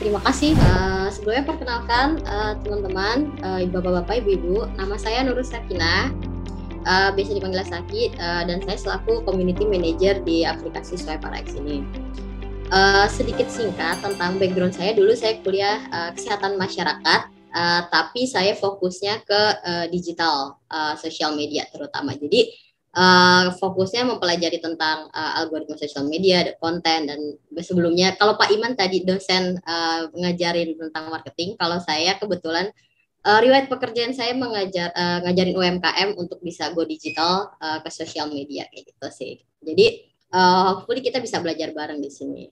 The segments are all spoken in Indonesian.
Terima kasih. Uh, sebelumnya perkenalkan uh, teman-teman, uh, bapak-bapak, ibu-ibu, nama saya Nurul Sakina, uh, biasa dipanggil Saki, uh, dan saya selaku Community Manager di aplikasi SwipeRx ini. Uh, sedikit singkat tentang background saya, dulu saya kuliah uh, kesehatan masyarakat, uh, tapi saya fokusnya ke uh, digital, uh, social media terutama. Jadi uh, fokusnya mempelajari tentang uh, algoritma sosial media, konten dan sebelumnya kalau Pak Iman tadi dosen uh, ngajarin tentang marketing, kalau saya kebetulan uh, riwayat pekerjaan saya mengajar uh, ngajarin UMKM untuk bisa go digital uh, ke sosial media kayak gitu sih. Jadi uh, hopefully kita bisa belajar bareng di sini.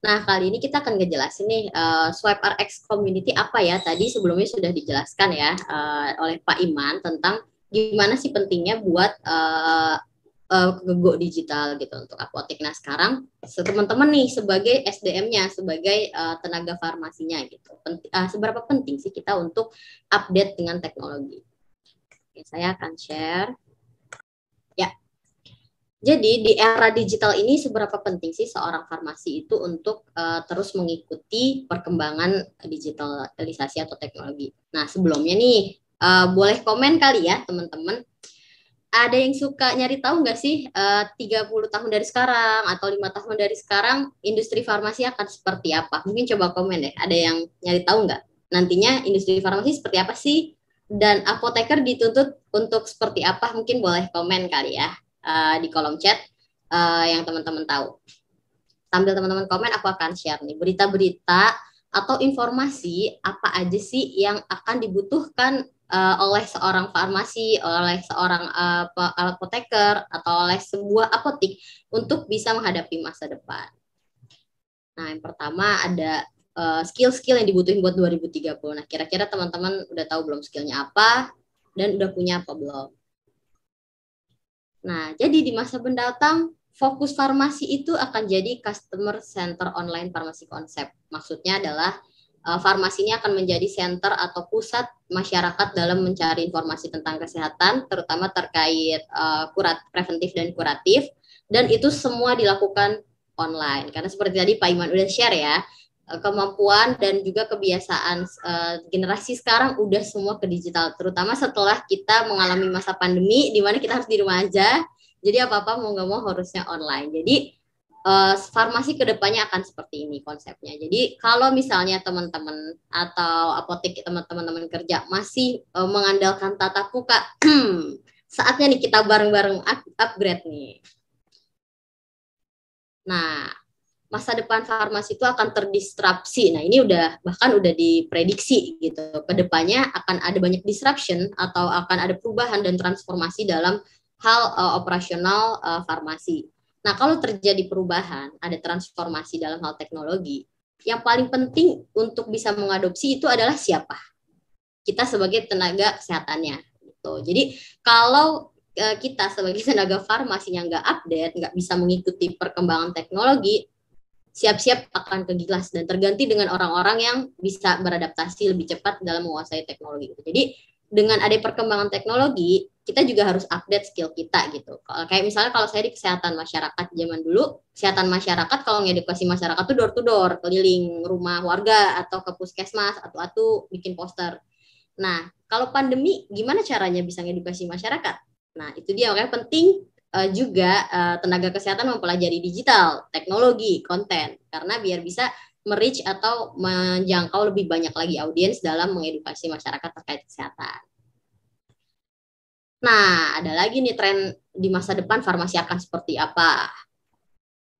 Nah, kali ini kita akan ngejelasin nih uh, Swipe RX Community apa ya? Tadi sebelumnya sudah dijelaskan ya uh, oleh Pak Iman tentang gimana sih pentingnya buat uh, uh, digital gitu untuk apotek. Nah sekarang teman-teman nih sebagai SDM-nya, sebagai uh, tenaga farmasinya gitu, Penti, uh, seberapa penting sih kita untuk update dengan teknologi? Oke, saya akan share. Ya, jadi di era digital ini seberapa penting sih seorang farmasi itu untuk uh, terus mengikuti perkembangan digitalisasi atau teknologi? Nah sebelumnya nih Uh, boleh komen kali ya teman-teman. Ada yang suka nyari tahu nggak sih uh, 30 tahun dari sekarang atau lima tahun dari sekarang industri farmasi akan seperti apa? Mungkin coba komen deh. Ada yang nyari tahu nggak? Nantinya industri farmasi seperti apa sih? Dan apoteker dituntut untuk seperti apa? Mungkin boleh komen kali ya uh, di kolom chat uh, yang teman-teman tahu. Sambil teman-teman komen, aku akan share nih berita-berita atau informasi apa aja sih yang akan dibutuhkan uh, oleh seorang farmasi, oleh seorang uh, apoteker atau oleh sebuah apotik untuk bisa menghadapi masa depan. Nah, yang pertama ada skill skill-skill yang dibutuhin buat 2030. Nah, kira-kira teman-teman udah tahu belum skillnya apa dan udah punya apa belum? Nah, jadi di masa mendatang fokus farmasi itu akan jadi customer center online farmasi konsep. Maksudnya adalah uh, farmasi ini akan menjadi center atau pusat masyarakat dalam mencari informasi tentang kesehatan, terutama terkait uh, kurat preventif dan kuratif, dan itu semua dilakukan online. Karena seperti tadi Pak Iman udah share ya, uh, kemampuan dan juga kebiasaan generasi sekarang udah semua ke digital, terutama setelah kita mengalami masa pandemi, di mana kita harus di rumah aja, jadi apa-apa mau nggak mau harusnya online. Jadi uh, farmasi ke depannya akan seperti ini konsepnya. Jadi kalau misalnya teman-teman atau apotek teman-teman kerja masih uh, mengandalkan tatap muka, saatnya nih kita bareng-bareng upgrade nih. Nah, masa depan farmasi itu akan terdistrupsi. Nah, ini udah bahkan udah diprediksi gitu. Ke depannya akan ada banyak disruption atau akan ada perubahan dan transformasi dalam hal uh, operasional uh, farmasi. Nah, kalau terjadi perubahan, ada transformasi dalam hal teknologi, yang paling penting untuk bisa mengadopsi itu adalah siapa? Kita sebagai tenaga kesehatannya. Gitu. Jadi, kalau e, kita sebagai tenaga farmasi yang nggak update, nggak bisa mengikuti perkembangan teknologi, siap-siap akan kegilas dan terganti dengan orang-orang yang bisa beradaptasi lebih cepat dalam menguasai teknologi. Jadi, dengan ada perkembangan teknologi, kita juga harus update skill kita gitu. Kalau kayak misalnya kalau saya di kesehatan masyarakat zaman dulu, kesehatan masyarakat kalau ngedukasi masyarakat tuh door to door, keliling rumah warga atau ke puskesmas atau atau bikin poster. Nah, kalau pandemi gimana caranya bisa ngedukasi masyarakat? Nah, itu dia makanya penting uh, juga uh, tenaga kesehatan mempelajari digital, teknologi, konten karena biar bisa merich atau menjangkau lebih banyak lagi audiens dalam mengedukasi masyarakat terkait kesehatan. Nah, ada lagi nih tren di masa depan farmasi akan seperti apa.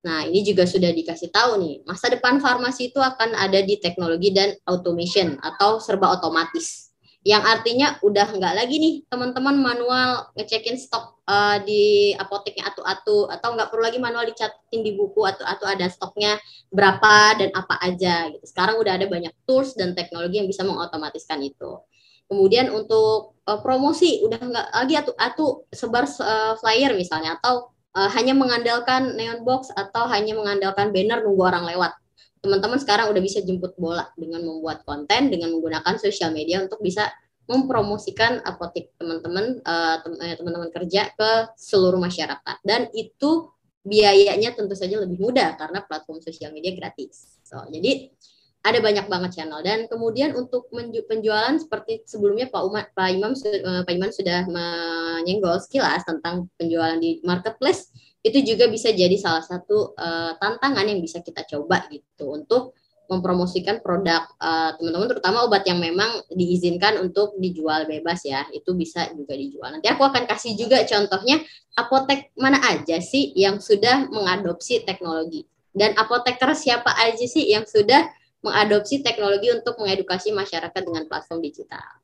Nah, ini juga sudah dikasih tahu nih, masa depan farmasi itu akan ada di teknologi dan automation atau serba otomatis yang artinya udah nggak lagi nih teman-teman manual ngecekin stok uh, di apoteknya atu-atu atau nggak perlu lagi manual dicatin di buku atau atau ada stoknya berapa dan apa aja gitu. Sekarang udah ada banyak tools dan teknologi yang bisa mengotomatiskan itu. Kemudian untuk uh, promosi udah nggak lagi atu-atu sebar uh, flyer misalnya atau uh, hanya mengandalkan neon box atau hanya mengandalkan banner nunggu orang lewat teman-teman sekarang udah bisa jemput bola dengan membuat konten dengan menggunakan sosial media untuk bisa mempromosikan apotek teman-teman uh, teman-teman kerja ke seluruh masyarakat dan itu biayanya tentu saja lebih mudah karena platform sosial media gratis. So, jadi ada banyak banget channel dan kemudian untuk penjualan seperti sebelumnya Pak Umar Pak Imam uh, Pak Iman sudah menyenggol sekilas tentang penjualan di marketplace itu juga bisa jadi salah satu uh, tantangan yang bisa kita coba gitu untuk mempromosikan produk teman teman-teman terutama obat yang memang diizinkan untuk dijual bebas ya itu bisa juga dijual nanti aku akan kasih juga contohnya apotek mana aja sih yang sudah mengadopsi teknologi dan apoteker siapa aja sih yang sudah mengadopsi teknologi untuk mengedukasi masyarakat dengan platform digital.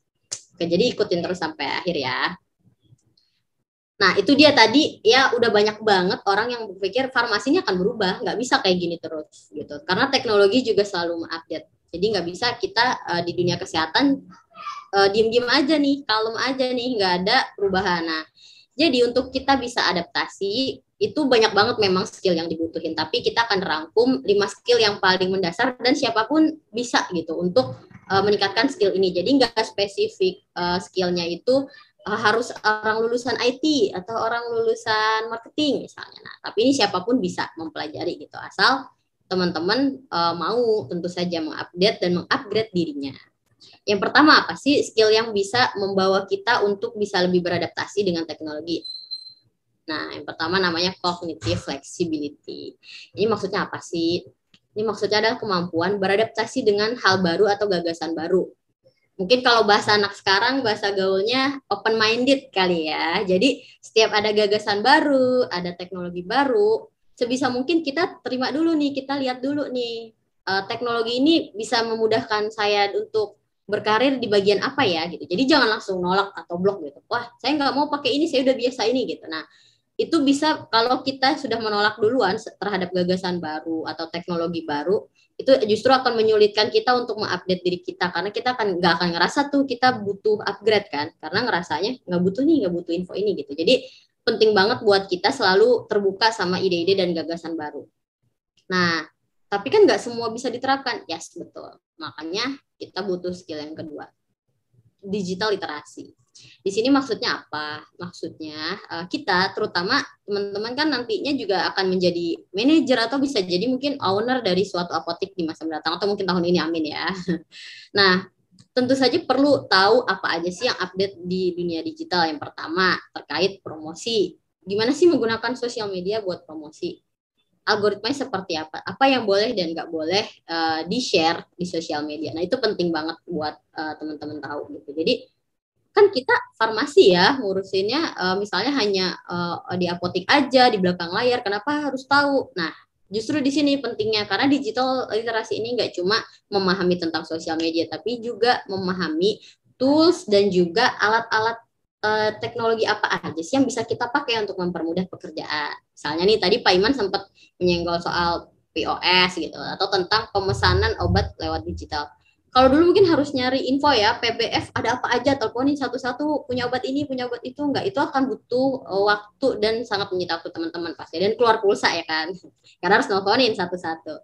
Oke, jadi ikutin terus sampai akhir ya. Nah, itu dia tadi ya udah banyak banget orang yang berpikir farmasi ini akan berubah, nggak bisa kayak gini terus gitu. Karena teknologi juga selalu mengupdate. Jadi nggak bisa kita uh, di dunia kesehatan uh, diem-diem aja nih, kalem aja nih, nggak ada perubahan. Nah, jadi untuk kita bisa adaptasi itu banyak banget memang skill yang dibutuhin tapi kita akan rangkum lima skill yang paling mendasar dan siapa pun bisa gitu untuk uh, meningkatkan skill ini jadi nggak spesifik uh, skillnya itu uh, harus orang lulusan IT atau orang lulusan marketing misalnya nah tapi ini siapa pun bisa mempelajari gitu asal teman-teman uh, mau tentu saja mengupdate dan mengupgrade dirinya yang pertama apa sih skill yang bisa membawa kita untuk bisa lebih beradaptasi dengan teknologi Nah, yang pertama namanya cognitive flexibility. Ini maksudnya apa sih? Ini maksudnya adalah kemampuan beradaptasi dengan hal baru atau gagasan baru. Mungkin kalau bahasa anak sekarang, bahasa gaulnya open minded kali ya. Jadi setiap ada gagasan baru, ada teknologi baru, sebisa mungkin kita terima dulu nih, kita lihat dulu nih. Uh, teknologi ini bisa memudahkan saya untuk berkarir di bagian apa ya gitu. Jadi jangan langsung nolak atau blok gitu. Wah, saya nggak mau pakai ini, saya udah biasa ini gitu. Nah, itu bisa kalau kita sudah menolak duluan terhadap gagasan baru atau teknologi baru itu justru akan menyulitkan kita untuk mengupdate diri kita. Karena kita akan nggak akan ngerasa tuh kita butuh upgrade kan. Karena ngerasanya nggak butuh nih nggak butuh info ini gitu. Jadi penting banget buat kita selalu terbuka sama ide-ide dan gagasan baru. Nah tapi kan nggak semua bisa diterapkan. Yes betul. Makanya kita butuh skill yang kedua digital literasi di sini maksudnya apa? Maksudnya uh, kita terutama teman-teman kan nantinya juga akan menjadi manajer atau bisa jadi mungkin owner dari suatu apotek di masa mendatang atau mungkin tahun ini amin ya. Nah, tentu saja perlu tahu apa aja sih yang update di dunia digital. Yang pertama terkait promosi. Gimana sih menggunakan sosial media buat promosi? Algoritmanya seperti apa? Apa yang boleh dan nggak boleh uh, di-share di sosial media. Nah, itu penting banget buat uh, teman-teman tahu gitu. Jadi kan kita farmasi ya ngurusinnya uh, misalnya hanya uh, di apotik aja di belakang layar kenapa harus tahu nah justru di sini pentingnya karena digital literasi ini nggak cuma memahami tentang sosial media tapi juga memahami tools dan juga alat-alat uh, teknologi apa aja sih yang bisa kita pakai untuk mempermudah pekerjaan? Misalnya nih tadi Pak Iman sempat menyenggol soal POS gitu atau tentang pemesanan obat lewat digital. Kalau dulu mungkin harus nyari info ya PBF ada apa aja teleponin satu-satu punya obat ini punya obat itu enggak itu akan butuh uh, waktu dan sangat menyita waktu teman-teman pasti dan keluar pulsa ya kan? Karena harus teleponin satu-satu.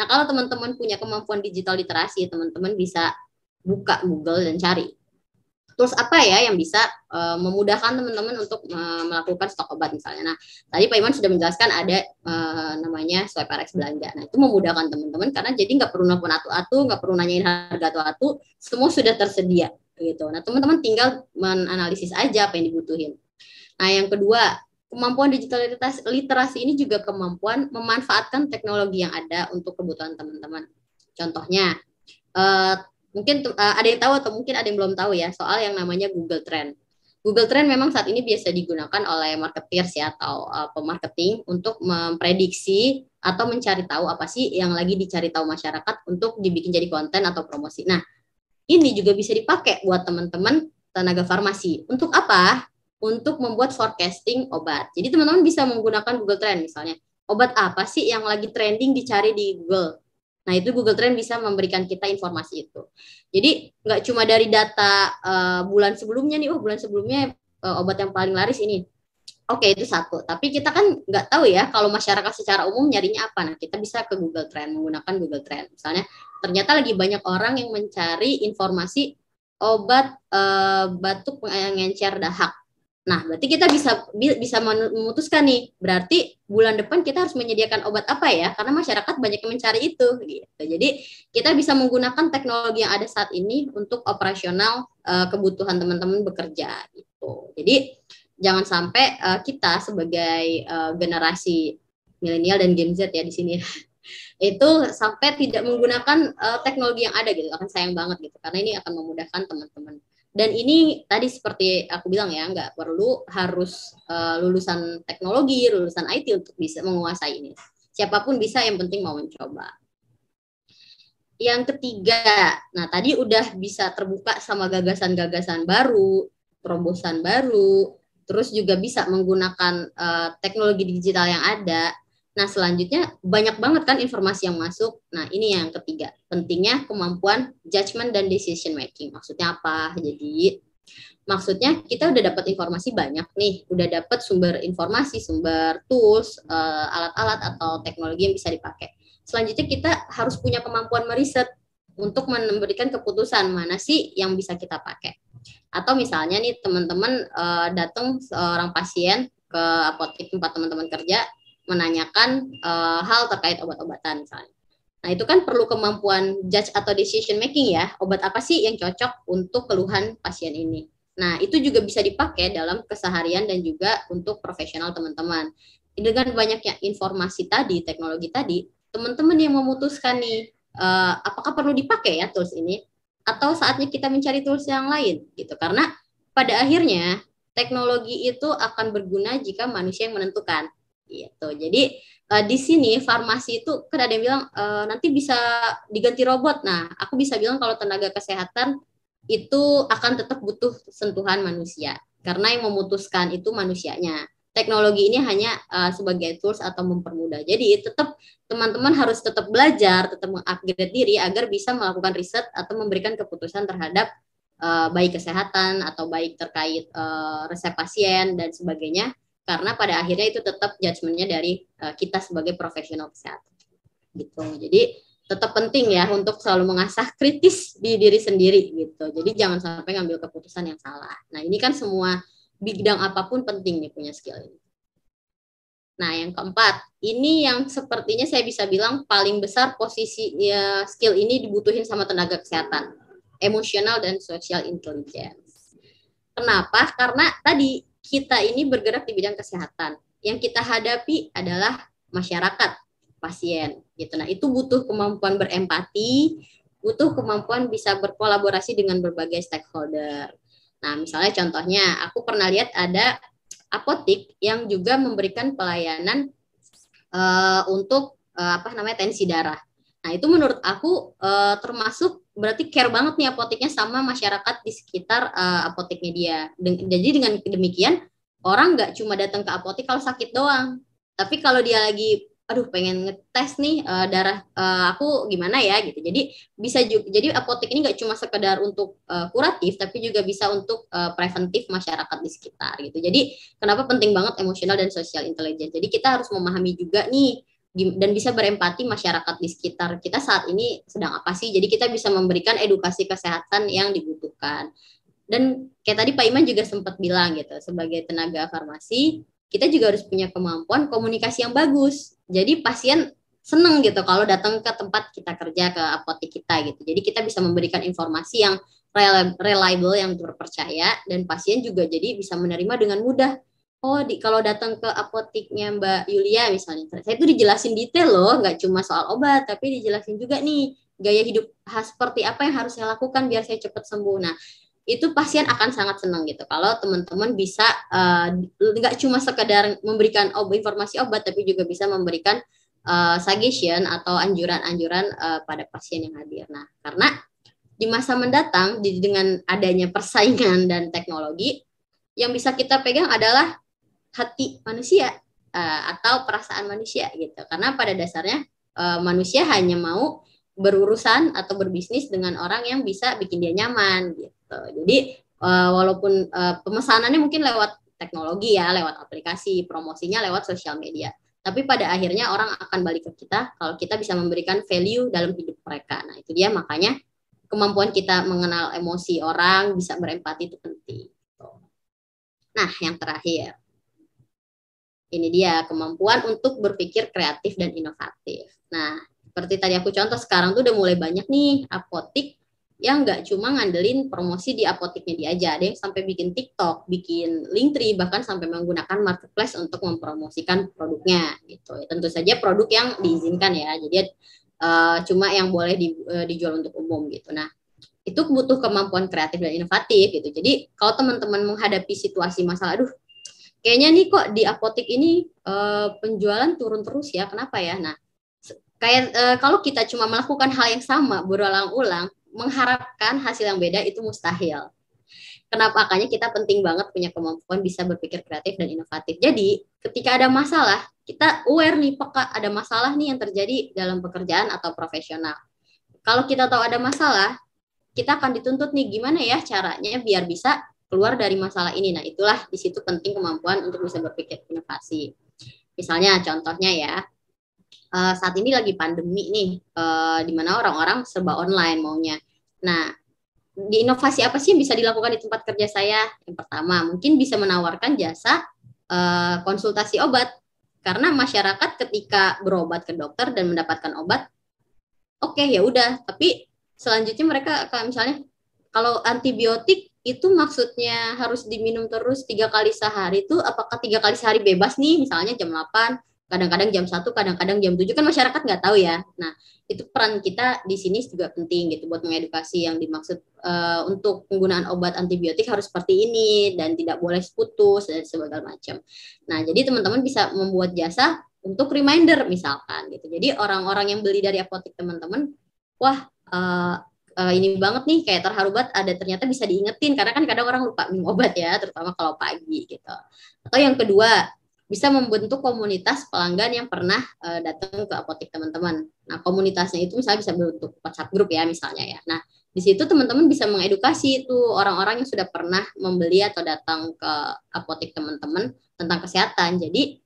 Nah kalau teman-teman punya kemampuan digital literasi teman-teman bisa buka Google dan cari tools apa ya yang bisa uh, memudahkan teman-teman untuk uh, melakukan stok obat misalnya. Nah, tadi Pak Iman sudah menjelaskan ada uh, namanya swipe RX belanja. Nah, itu memudahkan teman-teman karena jadi nggak perlu nelfon atu-atu, nggak perlu nanyain harga atu-atu, semua sudah tersedia gitu. Nah, teman-teman tinggal menanalisis aja apa yang dibutuhin. Nah, yang kedua, kemampuan digital literasi ini juga kemampuan memanfaatkan teknologi yang ada untuk kebutuhan teman-teman. Contohnya, mungkin uh, ada yang tahu atau mungkin ada yang belum tahu ya soal yang namanya Google Trend. Google Trend memang saat ini biasa digunakan oleh marketers ya atau uh, pemarketing untuk memprediksi atau mencari tahu apa sih yang lagi dicari tahu masyarakat untuk dibikin jadi konten atau promosi. Nah, ini juga bisa dipakai buat teman-teman tenaga farmasi. Untuk apa? Untuk membuat forecasting obat. Jadi teman-teman bisa menggunakan Google Trend misalnya. Obat apa sih yang lagi trending dicari di Google? Nah, itu Google Trend bisa memberikan kita informasi itu. Jadi, nggak cuma dari data uh, bulan sebelumnya nih, oh bulan sebelumnya uh, obat yang paling laris ini. Oke, itu satu. Tapi kita kan nggak tahu ya kalau masyarakat secara umum nyarinya apa. Nah, kita bisa ke Google Trend, menggunakan Google Trend. Misalnya, ternyata lagi banyak orang yang mencari informasi obat uh, batuk pengencer dahak. Nah, berarti kita bisa bisa memutuskan nih, berarti bulan depan kita harus menyediakan obat apa ya? Karena masyarakat banyak yang mencari itu gitu. Jadi, kita bisa menggunakan teknologi yang ada saat ini untuk operasional uh, kebutuhan teman-teman bekerja gitu. Jadi, jangan sampai uh, kita sebagai uh, generasi milenial dan Gen Z ya di sini itu sampai tidak menggunakan uh, teknologi yang ada gitu akan sayang banget gitu karena ini akan memudahkan teman-teman dan ini tadi seperti aku bilang ya nggak perlu harus uh, lulusan teknologi lulusan IT untuk bisa menguasai ini. Siapa pun bisa yang penting mau mencoba. Yang ketiga nah tadi udah bisa terbuka sama gagasan-gagasan baru terobosan baru terus juga bisa menggunakan uh, teknologi digital yang ada Nah, selanjutnya banyak banget kan informasi yang masuk. Nah, ini yang ketiga. Pentingnya kemampuan judgment dan decision making. Maksudnya apa? Jadi maksudnya kita udah dapat informasi banyak nih, udah dapat sumber informasi, sumber tools, uh, alat-alat atau teknologi yang bisa dipakai. Selanjutnya kita harus punya kemampuan meriset untuk memberikan keputusan mana sih yang bisa kita pakai. Atau misalnya nih teman-teman uh, datang seorang pasien ke apotek tempat teman-teman kerja menanyakan uh, hal terkait obat-obatan misalnya. Nah, itu kan perlu kemampuan judge atau decision making ya. Obat apa sih yang cocok untuk keluhan pasien ini? Nah, itu juga bisa dipakai dalam keseharian dan juga untuk profesional teman-teman. Dengan banyaknya informasi tadi, teknologi tadi, teman-teman yang memutuskan nih uh, apakah perlu dipakai ya tools ini atau saatnya kita mencari tools yang lain gitu. Karena pada akhirnya teknologi itu akan berguna jika manusia yang menentukan gitu. Jadi uh, di sini farmasi itu kan ada yang bilang uh, nanti bisa diganti robot. Nah, aku bisa bilang kalau tenaga kesehatan itu akan tetap butuh sentuhan manusia karena yang memutuskan itu manusianya. Teknologi ini hanya uh, sebagai tools atau mempermudah. Jadi tetap teman-teman harus tetap belajar, tetap mengupgrade diri agar bisa melakukan riset atau memberikan keputusan terhadap uh, baik kesehatan atau baik terkait uh, resep pasien dan sebagainya karena pada akhirnya itu tetap judgementnya dari uh, kita sebagai profesional kesehatan. Gitu. Jadi tetap penting ya untuk selalu mengasah kritis di diri sendiri gitu. Jadi jangan sampai ngambil keputusan yang salah. Nah ini kan semua bidang apa pun penting nih punya skill ini. Nah, yang keempat, ini yang sepertinya saya bisa bilang paling besar posisi ya, skill ini dibutuhin sama tenaga kesehatan, emosional dan social intelligence. Kenapa? Karena tadi kita ini bergerak di bidang kesehatan. Yang kita hadapi adalah masyarakat, pasien gitu. Nah, itu butuh kemampuan berempati, butuh kemampuan bisa berkolaborasi dengan berbagai stakeholder. Nah, misalnya contohnya, aku pernah lihat ada apotik yang juga memberikan pelayanan uh, untuk uh, apa namanya tensi darah. Nah, itu menurut aku uh, termasuk berarti care banget nih apoteknya sama masyarakat di sekitar uh, apoteknya dia. Jadi dengan demikian orang nggak cuma datang ke apotek kalau sakit doang, tapi kalau dia lagi aduh pengen ngetes nih uh, darah uh, aku gimana ya gitu. Jadi bisa juga jadi apotek ini nggak cuma sekedar untuk uh, kuratif tapi juga bisa untuk uh, preventif masyarakat di sekitar gitu. Jadi kenapa penting banget emosional dan sosial intelligence. Jadi kita harus memahami juga nih dan bisa berempati masyarakat di sekitar kita saat ini sedang apa sih. Jadi kita bisa memberikan edukasi kesehatan yang dibutuhkan. Dan kayak tadi Pak Iman juga sempat bilang gitu, sebagai tenaga farmasi, kita juga harus punya kemampuan komunikasi yang bagus. Jadi pasien seneng gitu kalau datang ke tempat kita kerja ke apotek kita gitu. Jadi kita bisa memberikan informasi yang reliable yang terpercaya dan pasien juga jadi bisa menerima dengan mudah oh di kalau datang ke apotiknya Mbak Yulia misalnya saya itu dijelasin detail loh nggak cuma soal obat tapi dijelasin juga nih gaya hidup khas seperti apa yang harus saya lakukan biar saya cepat sembuh. Nah itu pasien akan sangat senang gitu. Kalau teman-teman bisa uh, nggak cuma sekedar memberikan ob informasi obat tapi juga bisa memberikan uh, suggestion atau anjuran-anjuran uh, pada pasien yang hadir. Nah karena di masa mendatang di, dengan adanya persaingan dan teknologi yang bisa kita pegang adalah hati manusia uh, atau perasaan manusia gitu. Karena pada dasarnya uh, manusia hanya mau berurusan atau berbisnis dengan orang yang bisa bikin dia nyaman gitu. Jadi uh, walaupun uh, pemesanannya mungkin lewat teknologi ya, lewat aplikasi, promosinya lewat sosial media. Tapi pada akhirnya orang akan balik ke kita kalau kita bisa memberikan value dalam hidup mereka. Nah, itu dia makanya kemampuan kita mengenal emosi orang, bisa berempati itu penting. Nah, yang terakhir. Ini dia kemampuan untuk berpikir kreatif dan inovatif. Nah, seperti tadi aku contoh sekarang tuh udah mulai banyak nih apotik yang nggak cuma ngandelin promosi di apoteknya dia aja, ada yang sampai bikin TikTok, bikin Linktree, bahkan sampai menggunakan marketplace untuk mempromosikan produknya gitu. Tentu saja produk yang diizinkan ya, jadi uh, cuma yang boleh di, uh, dijual untuk umum gitu. Nah, itu butuh kemampuan kreatif dan inovatif gitu. Jadi kalau teman-teman menghadapi situasi masalah, aduh, kayaknya nih kok di apotek ini uh, penjualan turun terus ya, kenapa ya? Nah, kayak uh, kalau kita cuma melakukan hal yang sama berulang-ulang mengharapkan hasil yang beda itu mustahil. Kenapa? Makanya kita penting banget punya kemampuan bisa berpikir kreatif dan inovatif. Jadi, ketika ada masalah, kita aware nih, peka ada masalah nih yang terjadi dalam pekerjaan atau profesional. Kalau kita tahu ada masalah, kita akan dituntut nih gimana ya caranya biar bisa keluar dari masalah ini. Nah, itulah di situ penting kemampuan untuk bisa berpikir inovasi. Misalnya contohnya ya, uh, saat ini lagi pandemi nih, uh, di mana orang-orang serba online maunya. Nah, di inovasi apa sih yang bisa dilakukan di tempat kerja saya? Yang pertama, mungkin bisa menawarkan jasa uh, konsultasi obat. Karena masyarakat ketika berobat ke dokter dan mendapatkan obat, oke okay, ya udah. Tapi selanjutnya mereka misalnya kalau antibiotik itu maksudnya harus diminum terus tiga kali sehari itu apakah tiga kali sehari bebas nih misalnya jam 8 kadang-kadang jam satu, kadang-kadang jam tujuh kan masyarakat nggak tahu ya. Nah, itu peran kita di sini juga penting gitu buat mengedukasi yang dimaksud uh, untuk penggunaan obat antibiotik harus seperti ini dan tidak boleh putus dan sebagainya macam. Nah, jadi teman-teman bisa membuat jasa untuk reminder misalkan gitu. Jadi orang-orang yang beli dari apotek teman-teman, wah uh, uh, ini banget nih kayak terharu banget ada ternyata bisa diingetin karena kan kadang orang lupa minum obat ya terutama kalau pagi gitu. Atau yang kedua bisa membentuk komunitas pelanggan yang pernah uh, datang ke apotek teman-teman. Nah, komunitasnya itu misalnya bisa bentuk WhatsApp grup ya misalnya ya. Nah, di situ teman-teman bisa mengedukasi itu orang-orang yang sudah pernah membeli atau datang ke apotek teman-teman tentang kesehatan. Jadi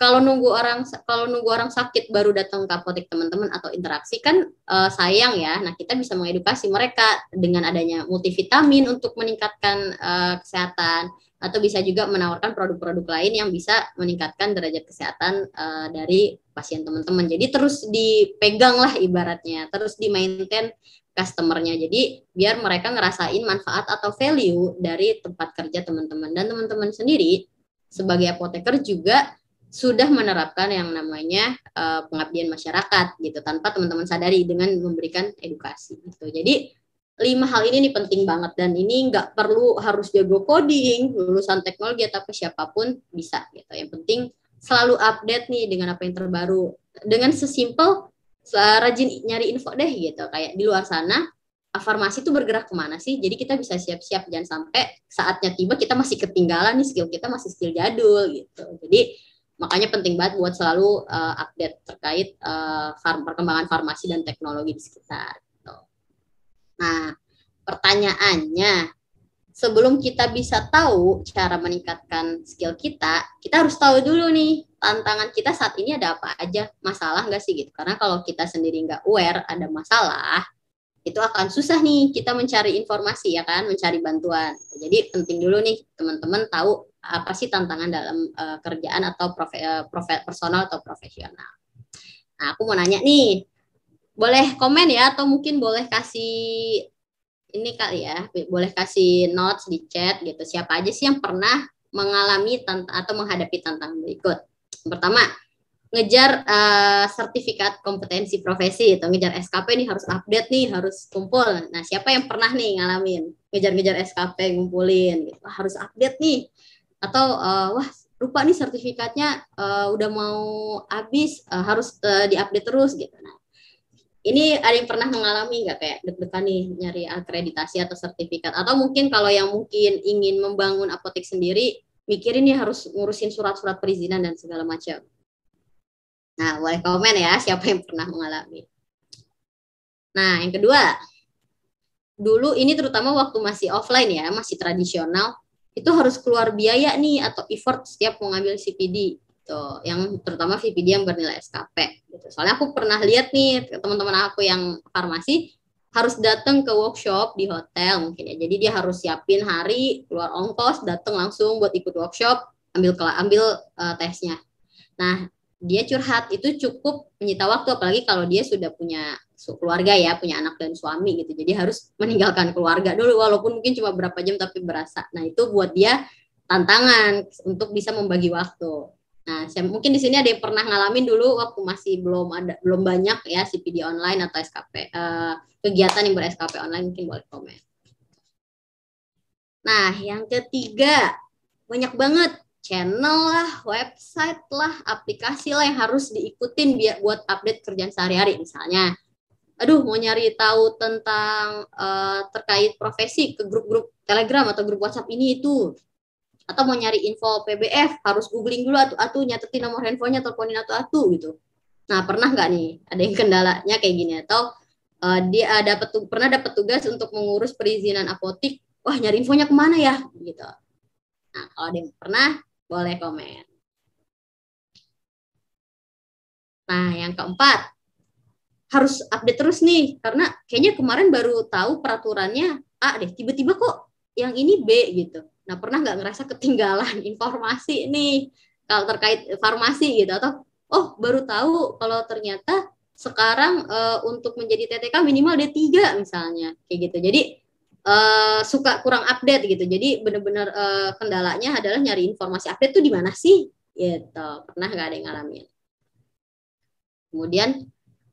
kalau nunggu orang kalau nunggu orang sakit baru datang ke apotek teman-teman atau interaksi kan uh, sayang ya. Nah, kita bisa mengedukasi mereka dengan adanya multivitamin untuk meningkatkan uh, kesehatan atau bisa juga menawarkan produk-produk lain yang bisa meningkatkan derajat kesehatan uh, dari pasien teman-teman. Jadi terus dipegang lah ibaratnya, terus di maintain customernya. Jadi biar mereka ngerasain manfaat atau value dari tempat kerja teman-teman dan teman-teman sendiri sebagai apoteker juga sudah menerapkan yang namanya uh, pengabdian masyarakat gitu tanpa teman-teman sadari dengan memberikan edukasi gitu. Jadi lima hal ini nih penting banget dan ini nggak perlu harus jago coding, lulusan teknologi tapi siapa pun bisa gitu. Yang penting selalu update nih dengan apa yang terbaru. Dengan sesimpel rajin nyari info deh gitu. Kayak di luar sana farmasi itu bergerak ke mana sih? Jadi kita bisa siap-siap jangan sampai saatnya tiba kita masih ketinggalan nih skill kita masih skill jadul gitu. Jadi makanya penting banget buat selalu uh, update terkait uh, farm, perkembangan farmasi dan teknologi di sekitar. Nah, pertanyaannya, sebelum kita bisa tahu cara meningkatkan skill kita, kita harus tahu dulu nih tantangan kita saat ini ada apa aja, masalah nggak sih gitu. Karena kalau kita sendiri nggak aware ada masalah, itu akan susah nih kita mencari informasi ya kan, mencari bantuan. Jadi penting dulu nih teman-teman tahu apa sih tantangan dalam uh, kerjaan atau profe, uh, profe, personal atau profesional. Nah, aku mau nanya nih, boleh komen ya atau mungkin boleh kasih ini kali ya boleh kasih notes di chat gitu siapa aja sih yang pernah mengalami atau menghadapi tantangan berikut pertama ngejar uh, sertifikat kompetensi profesi atau ngejar SKP nih harus update nih harus kumpul. Nah siapa yang pernah nih ngalamin? Ngejar-ngejar SKP ngumpulin gitu. harus update nih. Atau uh, wah lupa nih sertifikatnya uh, udah mau habis uh, harus uh, diupdate terus gitu. Nah ini ada yang pernah mengalami nggak? Kayak deg-degan nih nyari akreditasi atau sertifikat? Atau mungkin kalau yang mungkin ingin membangun apotek sendiri mikirin nih harus ngurusin surat-surat perizinan dan segala macam. Nah, boleh komen ya siapa yang pernah mengalami. Nah, yang kedua, dulu ini terutama waktu masih offline ya, masih tradisional, itu harus keluar biaya nih atau effort setiap mau ngambil CPD gitu yang terutama VPD yang bernilai SKP gitu soalnya aku pernah lihat nih teman-teman aku yang farmasi harus datang ke workshop di hotel mungkin ya. Jadi dia harus siapin hari keluar ongkos, datang langsung buat ikut workshop, ambil ambil uh, tesnya. Nah, dia curhat itu cukup menyita waktu apalagi kalau dia sudah punya keluarga ya, punya anak dan suami gitu. Jadi harus meninggalkan keluarga dulu walaupun mungkin cuma berapa jam tapi berasa. Nah, itu buat dia tantangan untuk bisa membagi waktu. Nah, saya, mungkin di sini ada yang pernah ngalamin dulu waktu masih belum ada belum banyak ya CPD online atau SKP eh, kegiatan yang ber SKP online mungkin boleh komen. Nah, yang ketiga banyak banget channel lah, website lah, aplikasi lah yang harus diikutin biar buat update kerjaan sehari-hari misalnya. Aduh, mau nyari tahu tentang uh, terkait profesi ke grup-grup Telegram atau grup WhatsApp ini itu. Atau mau nyari info PBF harus googling dulu atau atu nyatetin nomor handphonenya teleponin atau atu gitu. Nah pernah nggak nih ada yang kendalanya kayak gini? Atau uh, dia ada petu pernah dapat tugas untuk mengurus perizinan apotik? Wah nyari infonya ke mana ya? Gitu. Nah kalau ada yang pernah boleh komen nah yang keempat harus update terus nih karena kayaknya kemarin baru tahu peraturannya A deh tiba-tiba kok yang ini B gitu Nah, pernah nggak ngerasa ketinggalan informasi nih kalau terkait farmasi gitu atau oh baru tahu kalau ternyata sekarang uh, untuk menjadi TTK minimal D3 misalnya kayak gitu. Jadi uh, suka kurang update gitu. Jadi benar-benar uh, kendalanya adalah nyari informasi update tuh di mana sih? Gitu. Pernah nggak ada yang ngalamin? Kemudian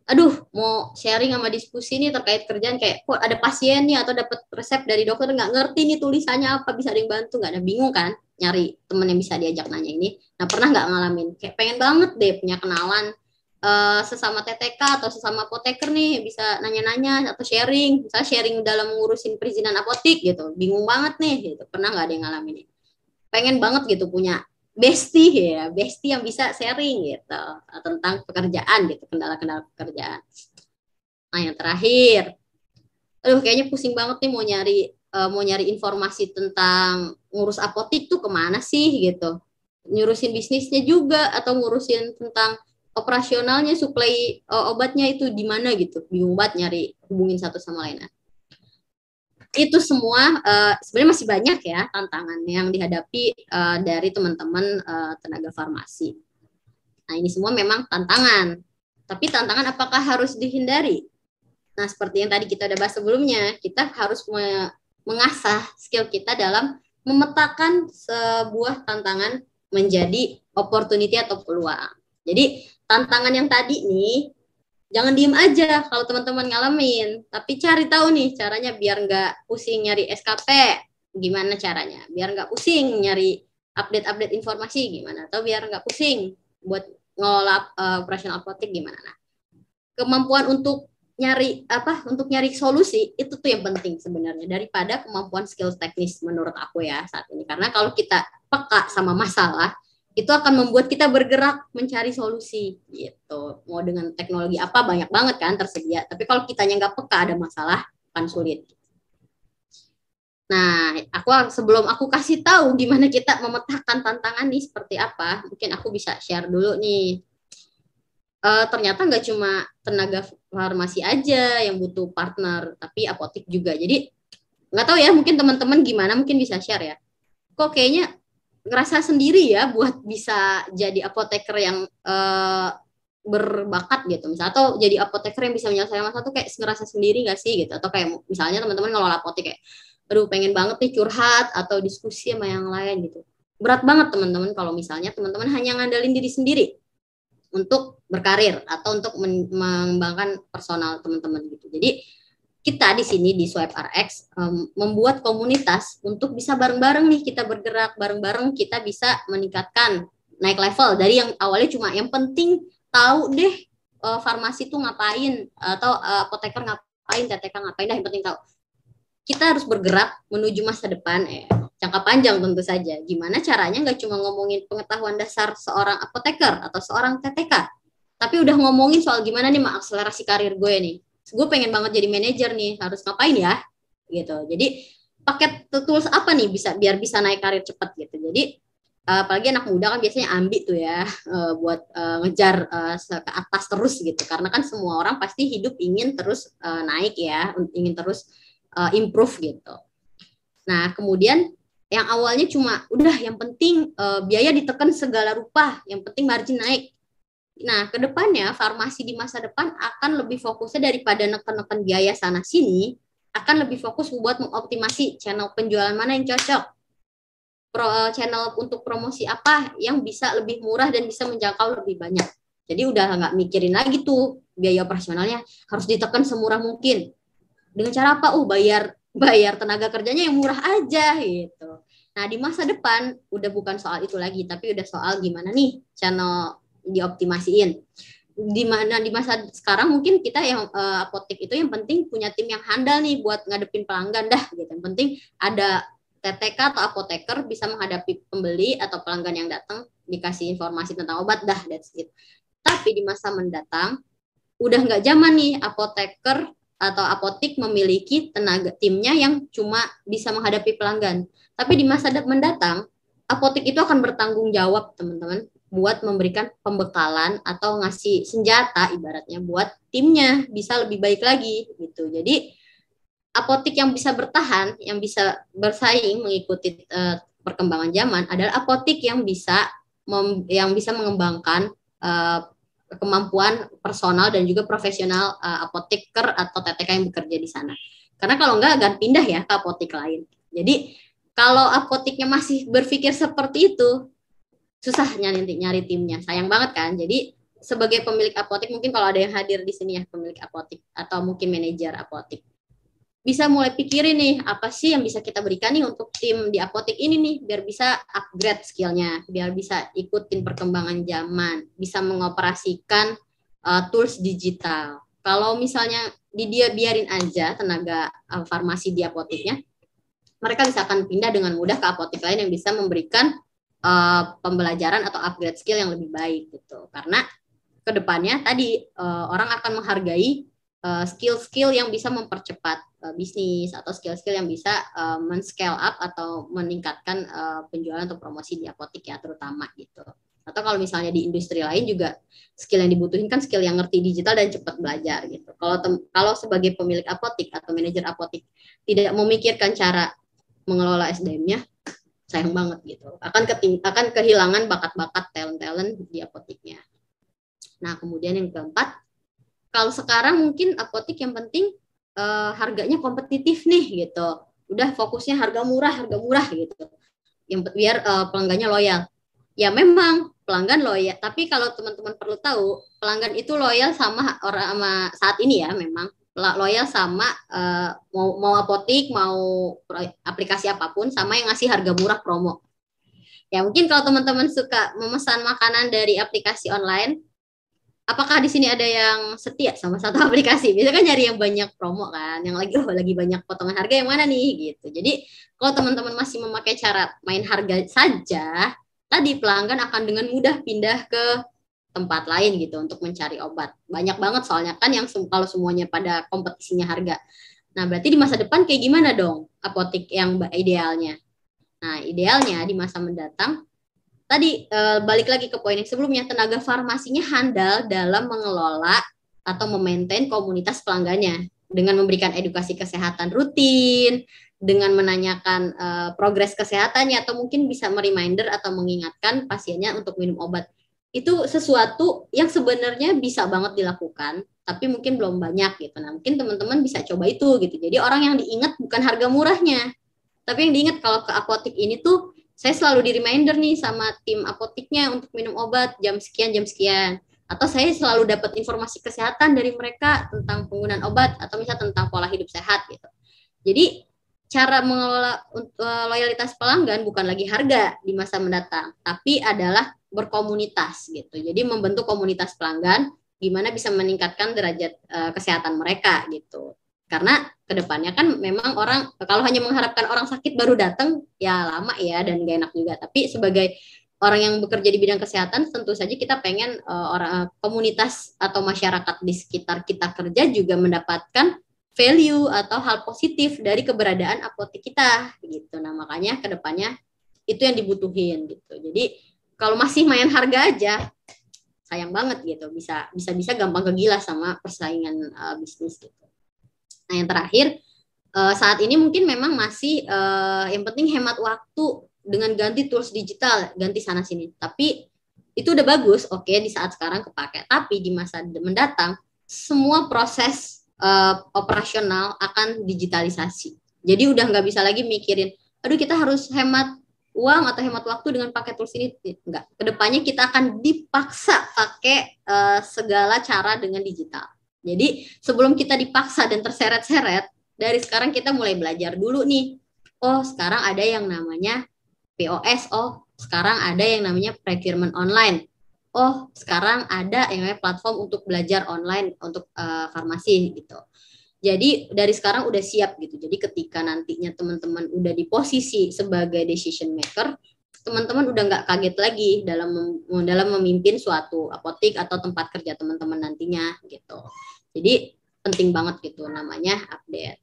aduh mau sharing sama diskusi nih terkait kerjaan kayak kok ada pasien nih atau dapat resep dari dokter nggak ngerti nih tulisannya apa bisa ada yang bantu nggak ada bingung kan nyari temen yang bisa diajak nanya ini nah pernah nggak ngalamin kayak pengen banget deh punya kenalan uh, sesama TTK atau sesama apoteker nih bisa nanya-nanya atau sharing misalnya sharing dalam ngurusin perizinan apotik gitu bingung banget nih gitu pernah nggak ada yang ngalamin pengen banget gitu punya bestie ya, bestie yang bisa sharing gitu tentang pekerjaan gitu, kendala-kendala pekerjaan. Nah, yang terakhir. Aduh, kayaknya pusing banget nih mau nyari uh, mau nyari informasi tentang ngurus apotik tuh ke mana sih gitu. Nyurusin bisnisnya juga atau ngurusin tentang operasionalnya, suplai uh, obatnya itu di mana gitu. Bingung banget nyari hubungin satu sama lain itu semua uh, sebenarnya masih banyak ya tantangan yang dihadapi uh, dari teman-teman uh, tenaga farmasi. Nah, ini semua memang tantangan. Tapi tantangan apakah harus dihindari? Nah, seperti yang tadi kita udah bahas sebelumnya, kita harus me mengasah skill kita dalam memetakan sebuah tantangan menjadi opportunity atau peluang. Jadi, tantangan yang tadi nih jangan diem aja kalau teman-teman ngalamin. Tapi cari tahu nih caranya biar nggak pusing nyari SKP gimana caranya? Biar nggak pusing nyari update-update informasi gimana? Atau biar nggak pusing buat ngelola uh, operasional apotek gimana? Nah kemampuan untuk nyari apa untuk nyari solusi itu tuh yang penting sebenarnya daripada kemampuan skill teknis menurut aku ya saat ini. Karena kalau kita peka sama masalah itu akan membuat kita bergerak mencari solusi gitu. Mau dengan teknologi apa banyak banget kan tersedia. Tapi kalau kitanya nggak peka ada masalah akan sulit. Nah, aku sebelum aku kasih tahu gimana kita memetakan tantangan nih seperti apa, mungkin aku bisa share dulu nih. E, ternyata nggak cuma tenaga farmasi aja yang butuh partner, tapi apotik juga. Jadi nggak tahu ya, mungkin teman-teman gimana, mungkin bisa share ya. Kok kayaknya ngerasa sendiri ya buat bisa jadi apoteker yang uh, berbakat gitu. Misalnya atau jadi apoteker yang bisa menyelesaikan masalah tuh kayak ngerasa sendiri gak sih gitu? Atau kayak misalnya teman-teman ngelola apotek kayak aduh pengen banget nih curhat atau diskusi sama yang lain gitu. Berat banget teman-teman kalau misalnya teman-teman hanya ngandelin diri sendiri untuk berkarir atau untuk mengembangkan personal teman-teman gitu. Jadi kita di sini di Swipe RX um, membuat komunitas untuk bisa bareng-bareng nih kita bergerak bareng-bareng kita bisa meningkatkan naik level dari yang awalnya cuma yang penting tahu deh uh, farmasi itu ngapain atau uh, apoteker ngapain, TTK ngapain dah yang penting tahu. Kita harus bergerak menuju masa depan eh jangka panjang tentu saja. Gimana caranya nggak cuma ngomongin pengetahuan dasar seorang apoteker atau seorang TTK, tapi udah ngomongin soal gimana nih mengakselerasi karir gue nih gue pengen banget jadi manajer nih harus ngapain ya? Gitu. Jadi paket tools apa nih bisa biar bisa naik karir cepat gitu. Jadi apalagi anak muda kan biasanya ambil tuh ya uh, buat uh, ngejar uh, ke atas terus gitu. Karena kan semua orang pasti hidup ingin terus naik ya ingin terus improve gitu. Nah kemudian yang awalnya cuma udah yang penting biaya ditekan segala rupa yang penting margin naik nah ke depannya farmasi di masa depan akan lebih fokusnya daripada neken-neken biaya sana sini akan lebih fokus buat mengoptimasi channel penjualan mana yang cocok pro, eh, channel untuk promosi apa yang bisa lebih murah dan bisa menjangkau lebih banyak. Jadi udah nggak mikirin lagi tuh biaya operasionalnya harus ditekan semurah mungkin. Dengan cara apa? Uh, bayar bayar tenaga kerjanya yang murah aja gitu. Nah, di masa depan udah bukan soal itu lagi, tapi udah soal gimana nih channel dioptimasiin. Di mana di masa sekarang mungkin kita yang uh, apotek itu yang penting punya tim yang handal nih buat ngadepin pelanggan dah gitu. Yang penting ada TTK atau apoteker bisa menghadapi pembeli atau pelanggan yang datang dikasih informasi tentang obat dah that's it. Tapi di masa mendatang udah nggak zaman nih apoteker atau apotik memiliki tenaga timnya yang cuma bisa menghadapi pelanggan. Tapi di masa mendatang apotik itu akan bertanggung jawab teman-teman buat memberikan pembekalan atau ngasih senjata ibaratnya buat timnya bisa lebih baik lagi gitu. Jadi apotik yang bisa bertahan, yang bisa bersaing mengikuti uh, perkembangan zaman adalah apotik yang bisa mem, yang bisa mengembangkan uh, kemampuan personal dan juga profesional uh, apoteker atau TTK yang bekerja di sana. Karena kalau enggak akan pindah ya ke apotik lain. Jadi kalau apotiknya masih berpikir seperti itu, susah nyari nyari timnya. Sayang banget kan. Jadi sebagai pemilik apotik mungkin kalau ada yang hadir di sini ya pemilik apotik atau mungkin manajer apotik bisa mulai pikirin nih apa sih yang bisa kita berikan nih untuk tim di apotek ini nih biar bisa upgrade skillnya biar bisa ikutin perkembangan zaman bisa mengoperasikan uh, tools digital kalau misalnya di dia biarin aja tenaga uh, farmasi di apoteknya mereka bisa akan pindah dengan mudah ke apotek lain yang bisa memberikan uh, pembelajaran atau upgrade skill yang lebih baik gitu karena ke depannya tadi uh, orang akan menghargai skill-skill uh, yang bisa mempercepat uh, bisnis atau skill-skill yang bisa uh, men-scale up atau meningkatkan uh, penjualan atau promosi di apotek ya terutama gitu. Atau kalau misalnya di industri lain juga skill yang dibutuhin kan skill yang ngerti digital dan cepat belajar gitu. Kalau kalau sebagai pemilik apotek atau manajer apotek tidak memikirkan cara mengelola SDM-nya, sayang banget gitu. Akan keting akan kehilangan bakat-bakat talent-talent di apoteknya. Nah, kemudian yang keempat, kalau sekarang mungkin apotek yang penting uh, harganya kompetitif nih gitu. Udah fokusnya harga murah, harga murah gitu. Yang biar uh, pelanggannya loyal. Ya memang pelanggan loyal, tapi kalau teman-teman perlu tahu, pelanggan itu loyal sama orang sama saat ini ya memang loyal sama uh, mau mau apotik, mau aplikasi apa pun sama yang ngasih harga murah promo. Ya mungkin kalau teman-teman suka memesan makanan dari aplikasi online, apakah di sini ada yang setia sama satu aplikasi? Biasanya kan nyari yang banyak promo kan, yang lagi oh lagi banyak potongan harga yang mana nih gitu. Jadi kalau teman-teman masih memakai cara main harga saja, tadi pelanggan akan dengan mudah pindah ke tempat lain gitu untuk mencari obat. Banyak banget soalnya kan yang kalau semuanya pada kompetisinya harga. Nah, berarti di masa depan kayak gimana dong apotik yang idealnya? Nah, idealnya di masa mendatang tadi uh, balik lagi ke poin yang sebelumnya tenaga farmasinya handal dalam mengelola atau memaintain komunitas pelanggannya dengan memberikan edukasi kesehatan rutin, dengan menanyakan uh, progres kesehatannya atau mungkin bisa mereminder atau mengingatkan pasiennya untuk minum obat. Itu sesuatu yang sebenarnya bisa banget dilakukan, tapi mungkin belum banyak gitu. Nah, mungkin teman-teman bisa coba itu gitu. Jadi orang yang diingat bukan harga murahnya, tapi yang diingat kalau ke apotik ini tuh saya selalu di reminder nih sama tim apotiknya untuk minum obat jam sekian jam sekian atau saya selalu dapat informasi kesehatan dari mereka tentang penggunaan obat atau misalnya tentang pola hidup sehat gitu. Jadi cara mengelola uh, loyalitas pelanggan bukan lagi harga di masa mendatang, tapi adalah berkomunitas gitu. Jadi membentuk komunitas pelanggan gimana bisa meningkatkan derajat uh, kesehatan mereka gitu. Karena ke depannya kan memang orang kalau hanya mengharapkan orang sakit baru datang ya lama ya dan gak enak juga. Tapi sebagai orang yang bekerja di bidang kesehatan tentu saja kita pengen uh, orang komunitas atau masyarakat di sekitar kita kerja juga mendapatkan value atau hal positif dari keberadaan apotek kita gitu. Nah, makanya ke depannya itu yang dibutuhin gitu jadi kalau masih main harga aja sayang banget gitu. Bisa bisa bisa gampang kegila sama persaingan uh, bisnis gitu. Nah yang terakhir uh, saat ini mungkin memang masih uh, yang penting hemat waktu dengan ganti tools digital ganti sana sini. Tapi itu udah bagus oke okay, di saat sekarang kepake. Tapi di masa mendatang semua proses uh, operasional akan digitalisasi. Jadi udah nggak bisa lagi mikirin aduh kita harus hemat uang atau hemat waktu dengan pakai tools ini? Enggak. Ke depannya kita akan dipaksa pakai uh, segala cara dengan digital. Jadi sebelum kita dipaksa dan terseret-seret dari sekarang kita mulai belajar dulu nih. Oh sekarang ada yang namanya POS oh sekarang ada yang namanya procurement online. Oh sekarang ada yang namanya platform untuk belajar online untuk uh, farmasi gitu jadi dari sekarang udah siap gitu. Jadi ketika nantinya teman-teman udah di posisi sebagai decision maker, teman-teman udah nggak kaget lagi dalam mem dalam memimpin suatu apotik atau tempat kerja teman-teman nantinya gitu. Jadi penting banget gitu namanya update.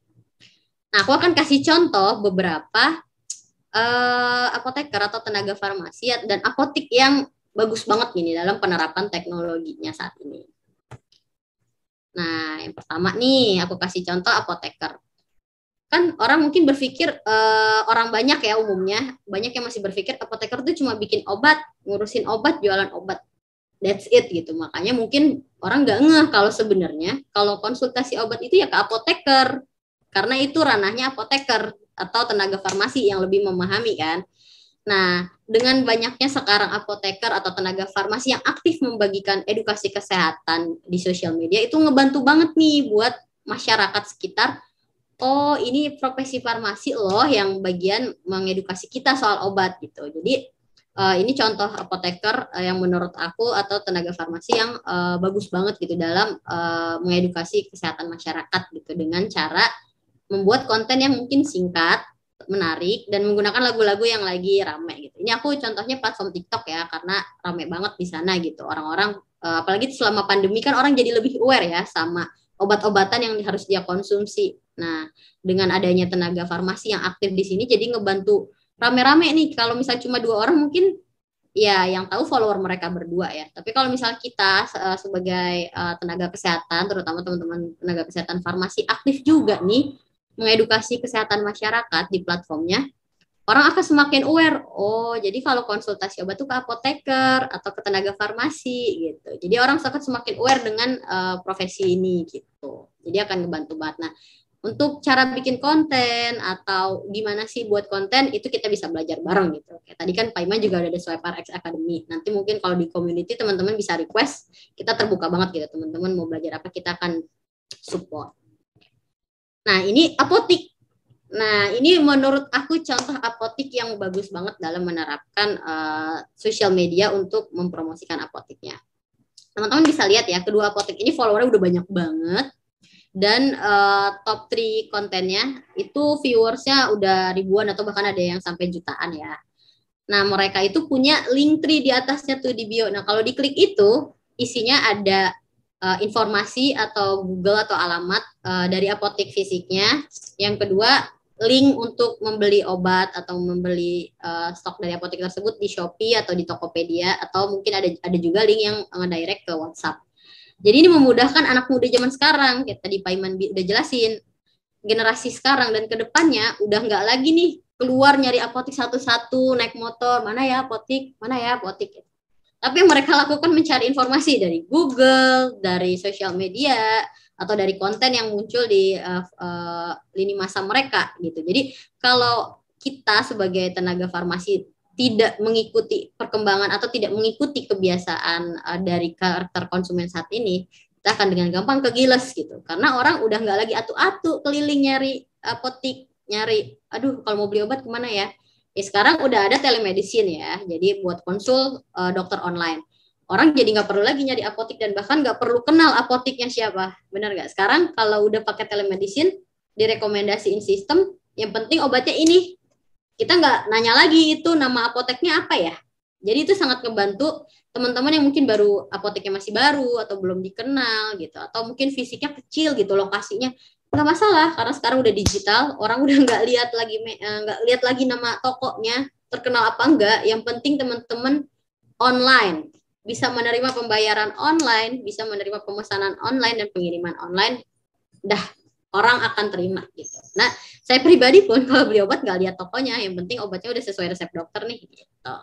Nah, aku akan kasih contoh beberapa uh, apoteker atau tenaga farmasi dan apotik yang bagus banget nih dalam penerapan teknologinya saat ini. Nah, yang pertama nih aku kasih contoh apoteker. Kan orang mungkin berpikir uh, orang banyak ya umumnya, banyak yang masih berpikir apoteker itu cuma bikin obat, ngurusin obat, jualan obat. That's it gitu. Makanya mungkin orang nggak ngeh kalau sebenarnya kalau konsultasi obat itu ya ke apoteker. Karena itu ranahnya apoteker atau tenaga farmasi yang lebih memahami kan. Nah, dengan banyaknya sekarang apoteker atau tenaga farmasi yang aktif membagikan edukasi kesehatan di sosial media itu ngebantu banget nih buat masyarakat sekitar. Oh, ini profesi farmasi loh yang bagian mengedukasi kita soal obat gitu. Jadi uh, ini contoh apoteker uh, yang menurut aku atau tenaga farmasi yang uh, bagus banget gitu dalam uh, mengedukasi kesehatan masyarakat gitu dengan cara membuat konten yang mungkin singkat menarik dan menggunakan lagu-lagu yang lagi rame gitu. Ini aku contohnya platform TikTok ya karena rame banget di sana gitu. Orang-orang uh, apalagi selama pandemi kan orang jadi lebih aware ya sama obat-obatan yang harus dia konsumsi. Nah, dengan adanya tenaga farmasi yang aktif di sini jadi ngebantu rame-rame nih. Kalau misal cuma dua orang mungkin ya yang tahu follower mereka berdua ya. Tapi kalau misal kita uh, sebagai uh, tenaga kesehatan, terutama teman-teman tenaga kesehatan farmasi aktif juga nih mengedukasi kesehatan masyarakat di platformnya, orang akan semakin aware. Oh, jadi kalau konsultasi obat itu ke apoteker atau ke tenaga farmasi gitu. Jadi orang sangat semakin aware dengan uh, profesi ini gitu. Jadi akan ngebantu banget. Nah, untuk cara bikin konten atau gimana sih buat konten itu kita bisa belajar bareng gitu. Kayak tadi kan Pak Iman juga ada di Swiper X Academy. Nanti mungkin kalau di community teman-teman bisa request, kita terbuka banget gitu teman-teman mau belajar apa kita akan support. Nah, ini apotik. Nah, ini menurut aku contoh apotik yang bagus banget dalam menerapkan uh, sosial media untuk mempromosikan apotiknya. Teman-teman bisa lihat ya, kedua apotik ini followernya udah banyak banget dan uh, top 3 kontennya itu viewersnya udah ribuan atau bahkan ada yang sampai jutaan ya. Nah, mereka itu punya link tree di atasnya tuh di bio. Nah, kalau diklik itu isinya ada uh, informasi atau Google atau alamat uh, dari apotek fisiknya. Yang kedua, link untuk membeli obat atau membeli uh, stok dari apotek tersebut di Shopee atau di Tokopedia atau mungkin ada ada juga link yang nge-direct ke WhatsApp. Jadi ini memudahkan anak muda zaman sekarang, kayak tadi Pak Iman udah jelasin, generasi sekarang dan ke depannya udah nggak lagi nih keluar nyari apotek satu-satu naik motor mana ya apotek mana ya apotek tapi mereka lakukan mencari informasi dari Google, dari sosial media, atau dari konten yang muncul di uh, uh, lini masa mereka gitu. Jadi kalau kita sebagai tenaga farmasi tidak mengikuti perkembangan atau tidak mengikuti kebiasaan uh, dari karakter konsumen saat ini, kita akan dengan gampang kegiles gitu. Karena orang udah nggak lagi atu-atu keliling nyari apotik, nyari, aduh kalau mau beli obat ke mana ya? Ya, sekarang udah ada telemedicine ya, jadi buat konsul uh, dokter online. Orang jadi nggak perlu lagi nyari apotik dan bahkan nggak perlu kenal apotiknya siapa, benar nggak? Sekarang kalau udah pakai telemedicine, direkomendasiin sistem, yang penting obatnya ini. Kita nggak nanya lagi itu nama apoteknya apa ya. Jadi itu sangat ngebantu teman-teman yang mungkin baru apoteknya masih baru atau belum dikenal gitu, atau mungkin fisiknya kecil gitu lokasinya nggak masalah karena sekarang udah digital orang udah nggak lihat lagi eh, nggak lihat lagi nama tokonya terkenal apa enggak, yang penting teman-teman online bisa menerima pembayaran online, bisa menerima pemesanan online dan pengiriman online, dah orang akan terima gitu. Nah, saya pribadi pun kalau beli obat nggak lihat tokonya, yang penting obatnya udah sesuai resep dokter nih gitu.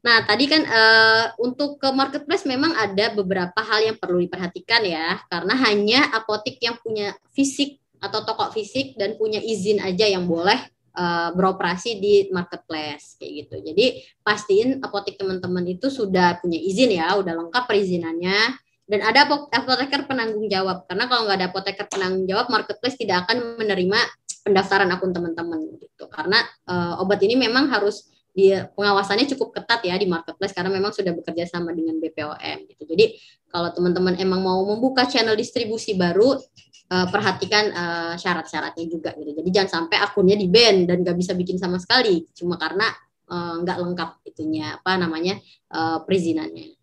Nah, tadi kan uh, untuk ke marketplace memang ada beberapa hal yang perlu diperhatikan ya, karena hanya apotik yang punya fisik atau toko fisik dan punya izin aja yang boleh uh, beroperasi di marketplace kayak gitu. Jadi pastiin apotik teman-teman itu sudah punya izin ya, udah lengkap perizinannya dan ada apoteker penanggung jawab karena kalau nggak ada apoteker penanggung jawab marketplace tidak akan menerima pendaftaran akun teman-teman gitu karena uh, obat ini memang harus di pengawasannya cukup ketat ya di marketplace karena memang sudah bekerja sama dengan BPOM gitu. Jadi kalau teman-teman emang mau membuka channel distribusi baru uh, perhatikan uh, syarat-syaratnya juga gitu. Jadi jangan sampai akunnya di ban dan nggak bisa bikin sama sekali cuma karena nggak uh, lengkap itunya apa namanya uh, perizinannya.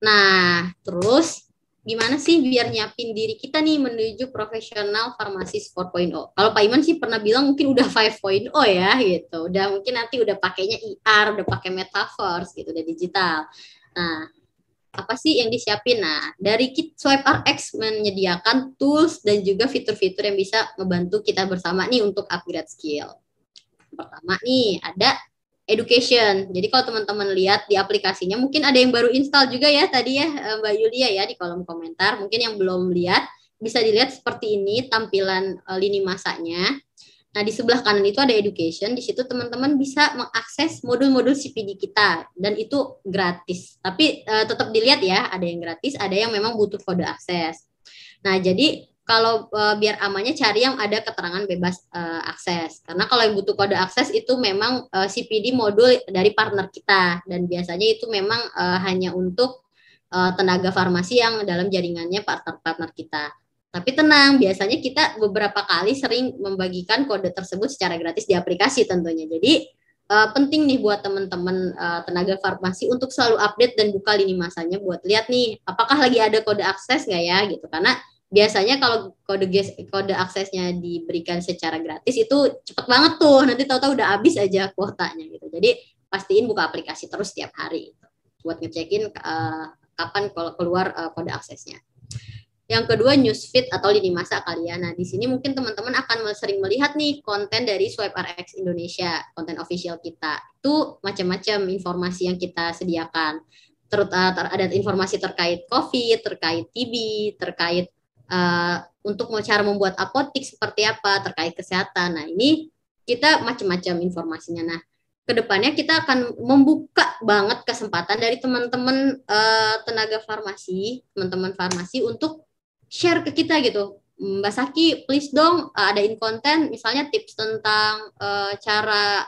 Nah, terus gimana sih biar nyiapin diri kita nih menuju profesional farmasis 4.0. Kalau Pak Iman sih pernah bilang mungkin udah 5.0 ya gitu. Udah mungkin nanti udah pakainya IR, udah pakai metaverse gitu, udah digital. Nah, apa sih yang disiapin? Nah, dari Kit Swipe RX menyediakan tools dan juga fitur-fitur yang bisa membantu kita bersama nih untuk upgrade skill. Pertama nih, ada education. Jadi kalau teman-teman lihat di aplikasinya, mungkin ada yang baru install juga ya tadi ya eh, Mbak Yulia ya di kolom komentar. Mungkin yang belum lihat bisa dilihat seperti ini tampilan uh, lini masanya. Nah di sebelah kanan itu ada education. Di situ teman-teman bisa mengakses modul-modul CPD kita dan itu gratis. Tapi uh, tetap dilihat ya, ada yang gratis, ada yang memang butuh kode akses. Nah jadi kalau uh, biar amannya cari yang ada keterangan bebas uh, akses. Karena kalau yang butuh kode akses itu memang uh, eh, CPD modul dari partner kita dan biasanya itu memang uh, hanya untuk uh, tenaga farmasi yang dalam jaringannya partner-partner kita. Tapi tenang, biasanya kita beberapa kali sering membagikan kode tersebut secara gratis di aplikasi tentunya. Jadi uh, penting nih buat teman-teman uh, tenaga farmasi untuk selalu update dan buka lini masanya buat lihat nih apakah lagi ada kode akses nggak ya gitu. Karena biasanya kalau kode kode aksesnya diberikan secara gratis itu cepet banget tuh nanti tahu-tahu udah habis aja kuotanya gitu jadi pastiin buka aplikasi terus setiap hari gitu, buat ngecekin uh, kapan keluar uh, kode aksesnya yang kedua newsfeed atau lini masa kalian. Nah, di sini mungkin teman-teman akan sering melihat nih konten dari Swipe RX Indonesia, konten official kita. Itu macam-macam informasi yang kita sediakan. Terut, uh, ter, ada informasi terkait COVID, terkait TB, terkait uh, untuk cara membuat apotik seperti apa terkait kesehatan. Nah, ini kita macam-macam informasinya. Nah, ke depannya kita akan membuka banget kesempatan dari teman-teman uh, tenaga farmasi, teman-teman farmasi untuk share ke kita gitu. Mbak Saki, please dong uh, adain konten, misalnya tips tentang uh, cara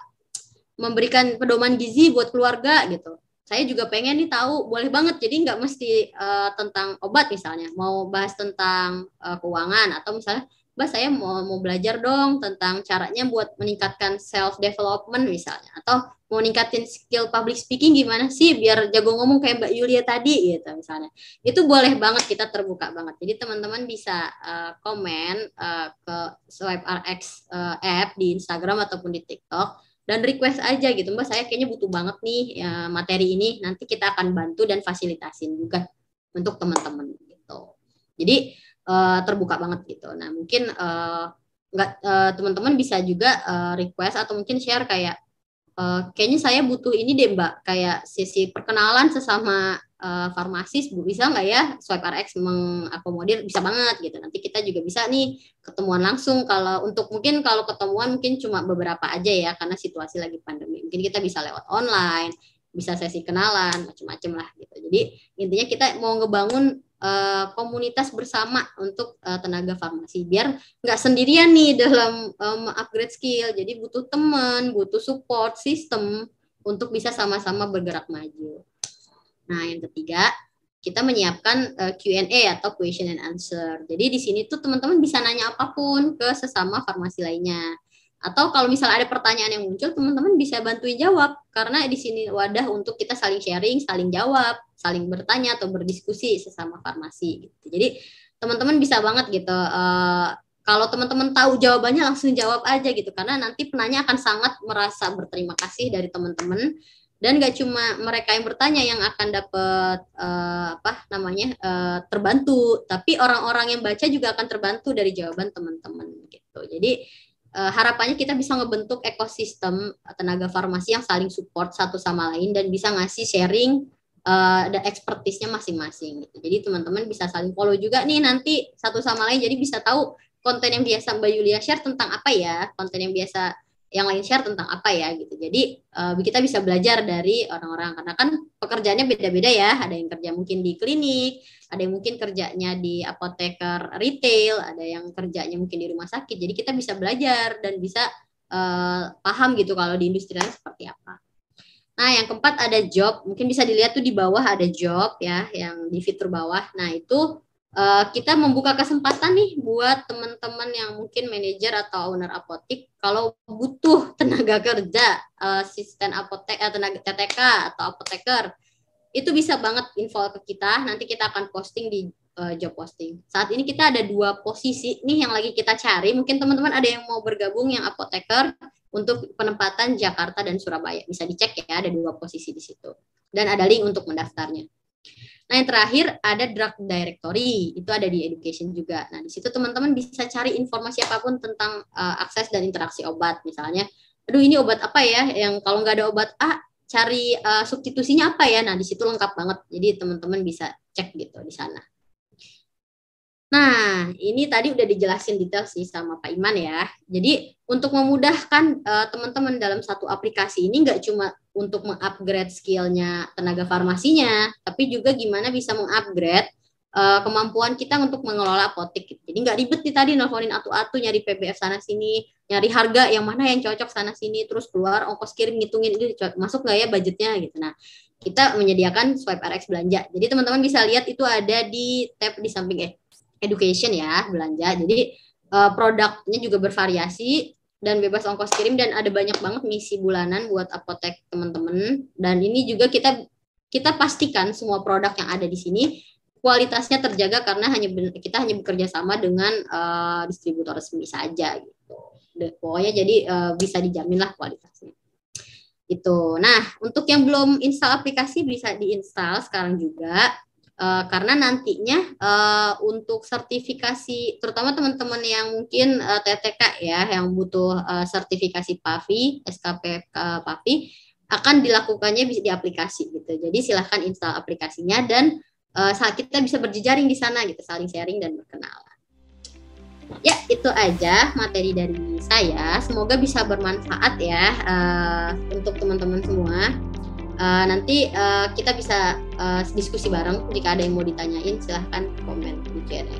memberikan pedoman gizi buat keluarga gitu saya juga pengen nih tahu boleh banget. Jadi nggak mesti uh, tentang obat misalnya. Mau bahas tentang uh, keuangan atau misalnya Mbak saya mau mau belajar dong tentang caranya buat meningkatkan self development misalnya. Atau mau ningkatin skill public speaking gimana sih biar jago ngomong kayak Mbak Yulia tadi gitu misalnya. Itu boleh banget kita terbuka banget. Jadi teman-teman bisa uh, komen uh, ke swipe RX uh, app di Instagram ataupun di TikTok dan request aja gitu mbak saya kayaknya butuh banget nih ya, materi ini. Nanti kita akan bantu dan fasilitasin juga untuk teman-teman gitu. Jadi uh, terbuka banget gitu. Nah mungkin uh, nggak uh, teman-teman bisa juga uh, request atau mungkin share kayak uh, kayaknya saya butuh ini deh mbak. Kayak sisi perkenalan sesama uh, farmasis bisa nggak ya swipe RX mengakomodir? Bisa banget gitu. Nanti kita juga bisa nih ketemuan langsung. Kalau untuk mungkin kalau ketemuan mungkin cuma beberapa aja ya karena situasi lagi pandemi. Mungkin kita bisa lewat online bisa sesi kenalan macam-macam lah gitu. Jadi intinya kita mau ngebangun uh, komunitas bersama untuk uh, tenaga farmasi. Biar nggak sendirian nih dalam um, upgrade skill. Jadi butuh teman butuh support sistem untuk bisa sama-sama bergerak maju Nah, yang ketiga, kita menyiapkan uh, eh, Q&A atau question and answer. Jadi di sini tuh teman-teman bisa nanya apa pun ke sesama farmasi lainnya. Atau kalau misalnya ada pertanyaan yang muncul, teman-teman bisa bantuin jawab karena di sini wadah untuk kita saling sharing, saling jawab, saling bertanya atau berdiskusi sesama farmasi gitu. Jadi teman-teman bisa banget gitu uh, kalau teman-teman tahu jawabannya langsung jawab aja gitu karena nanti penanya akan sangat merasa berterima kasih dari teman-teman dan gak cuma mereka yang bertanya yang akan dapat uh, apa namanya uh, terbantu tapi orang-orang yang baca juga akan terbantu dari jawaban teman-teman gitu. Jadi uh, harapannya kita bisa ngebentuk ekosistem tenaga farmasi yang saling support satu sama lain dan bisa ngasih sharing uh, ada expertise-nya masing-masing gitu. Jadi teman-teman bisa saling follow juga nih nanti satu sama lain. Jadi bisa tahu konten yang biasa Mbak Yulia share tentang apa ya, konten yang biasa yang lain share tentang apa ya gitu. Jadi uh, kita bisa belajar dari orang-orang karena kan pekerjaannya beda-beda ya. Ada yang kerja mungkin di klinik, ada yang mungkin kerjanya di apoteker retail, ada yang kerjanya mungkin di rumah sakit. Jadi kita bisa belajar dan bisa uh, paham gitu kalau di industri lain seperti apa. Nah, yang keempat ada job. Mungkin bisa dilihat tuh di bawah ada job ya, yang di fitur bawah. Nah, itu uh, kita membuka kesempatan nih buat teman-teman yang mungkin manajer atau owner apotek kalau butuh tenaga kerja uh, asisten apotek uh, tenaga TTK atau apoteker itu bisa banget info ke kita. Nanti kita akan posting di job posting. Saat ini kita ada dua posisi nih yang lagi kita cari. Mungkin teman-teman ada yang mau bergabung yang apoteker untuk penempatan Jakarta dan Surabaya. Bisa dicek ya ada dua posisi di situ. Dan ada link untuk mendaftarnya Nah, yang terakhir ada drug directory, itu ada di education juga. Nah, di situ teman-teman bisa cari informasi apa pun tentang uh, akses dan interaksi obat. Misalnya, aduh ini obat apa ya yang kalau nggak ada obat A, cari uh, substitusinya apa ya. Nah, di situ lengkap banget. Jadi teman-teman bisa cek gitu di sana. Nah, ini tadi udah dijelasin detail sih sama Pak Iman ya. Jadi untuk memudahkan uh, teman-teman dalam satu aplikasi ini nggak cuma untuk mengupgrade skillnya tenaga farmasinya, tapi juga gimana bisa mengupgrade uh, kemampuan kita untuk mengelola apotek. Gitu. Jadi nggak ribet nih tadi nelfonin atu-atu nyari PBF sana sini, nyari harga yang mana yang cocok sana sini, terus keluar ongkos kirim ngitungin ini masuk nggak ya budgetnya gitu. Nah, kita menyediakan swipe RX belanja. Jadi teman-teman bisa lihat itu ada di tab di samping eh education ya belanja. Jadi uh, produknya juga bervariasi dan bebas ongkos kirim dan ada banyak banget misi bulanan buat apotek teman-teman. Dan ini juga kita kita pastikan semua produk yang ada di sini kualitasnya terjaga karena hanya kita hanya bekerja sama dengan uh, distributor resmi saja gitu. Pokoknya jadi uh, bisa dijamin lah kualitasnya. Itu. Nah, untuk yang belum install aplikasi bisa diinstal sekarang juga. Uh, karena nantinya uh, untuk sertifikasi, terutama teman-teman yang mungkin uh, eh, TTK ya, yang butuh uh, sertifikasi PAVI, SKP uh, PAVI, akan dilakukannya di aplikasi gitu. Jadi silahkan install aplikasinya dan saat kita bisa berjejaring di sana gitu, saling sharing dan berkenalan. Ya itu aja materi dari saya. Semoga bisa bermanfaat ya uh, untuk teman-teman semua. Uh, nanti uh, kita bisa uh, diskusi bareng jika ada yang mau ditanyain silahkan komen di Q&A.